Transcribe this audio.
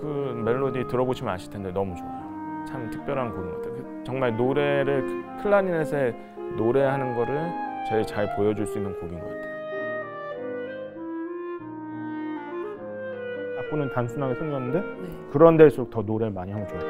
그 멜로디 들어보시면 아실 텐데 너무 좋아요. 참 특별한 곡인 것 같아요. 그 정말 노래를 그 클라리넷에 노래하는 거를 제일 잘 보여줄 수 있는 곡인 것 같아요. 악보는 단순하게 생겼는데 네. 그런 데일수록 더 노래를 많이 하면 좋아요.